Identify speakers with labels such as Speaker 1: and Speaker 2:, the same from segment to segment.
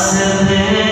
Speaker 1: Blessed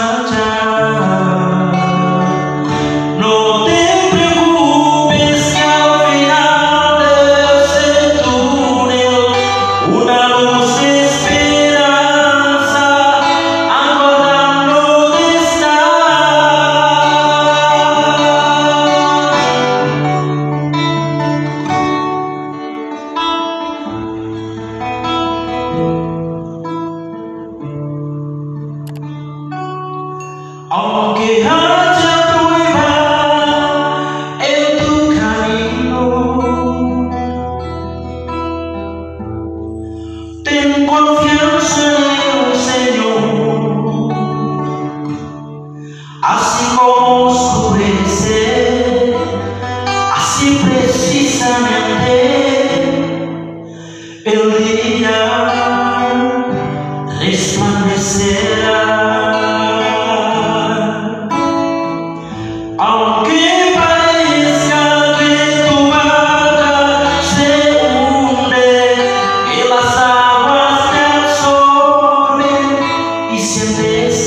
Speaker 1: time. ông kia hát tôi và em tu khải ngôn tim con phiếu xe xe nhung à xin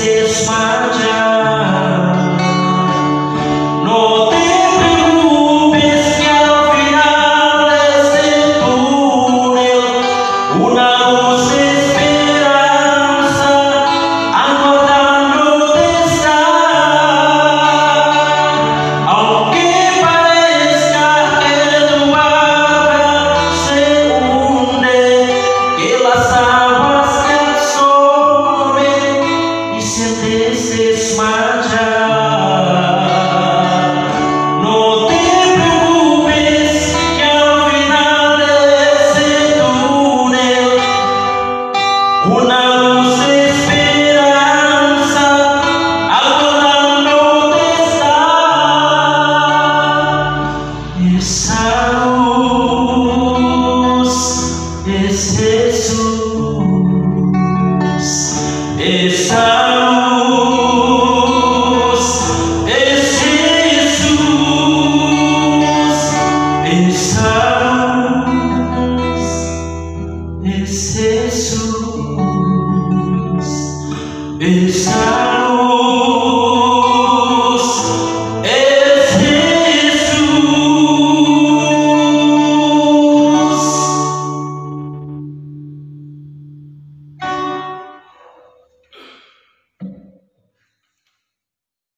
Speaker 1: desespalhar. Jesus, essa luz, esse Jesus, essa luz, esse Jesus, essa